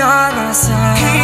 on our side.